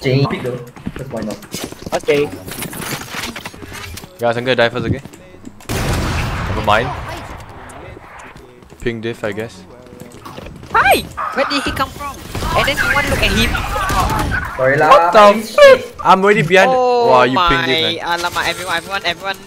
Jane though. Why not. Okay. Guys, I'm gonna die first, okay? Never mind. Ping diff, I guess. Hi! Where did he come from? And then you want to look at him? Sorry what What the Holy shit. I'm already behind. Oh wow, you ping pinged it, man. alamak, everyone, everyone, everyone